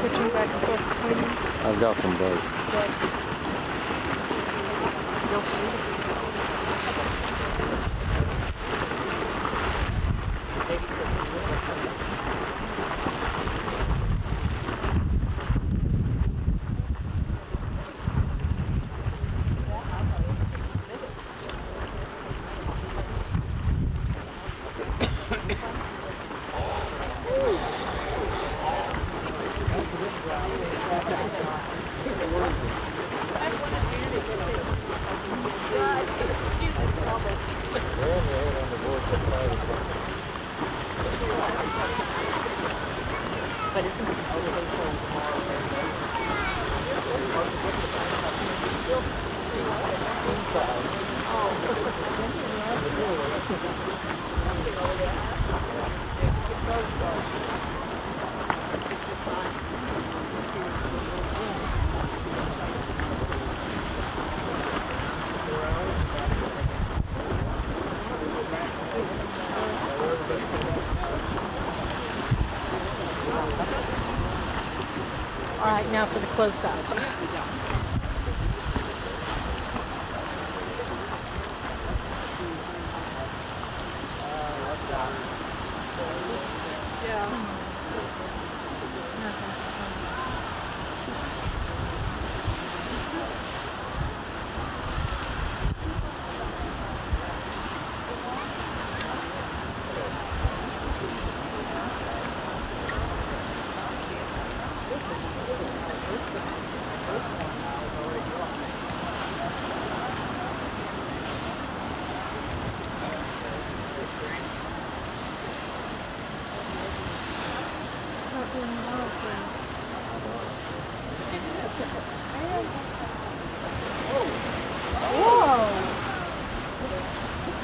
switching back and forth between them? I've got them both. But isn't it elevation? All right, now for the close-up.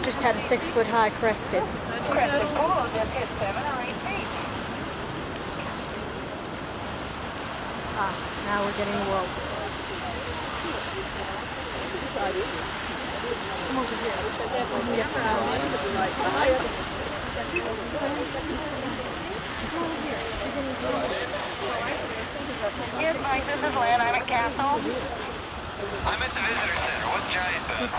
Just had a crested. Seven or eight feet. Ah, now we're getting a whirlpool. Yes, Mike, this is Lynn. I'm at Castle. I'm at the visitor center. What's Giant doing?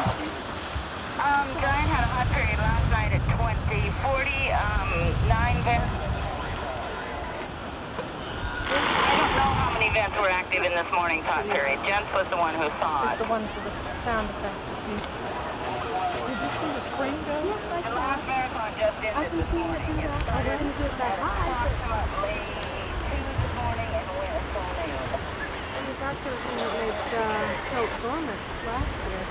Um, Giant had a hot period last night at 20, 40, um, 9 vents. I don't know how many vents were active in this morning's hot period. Jens was the one who saw It's it. the one for the sound effect. Did you see the spring go? Yes, I The last marathon just ended this morning. It started at approximately 2 that's person that made uh, Colt Bonus last year.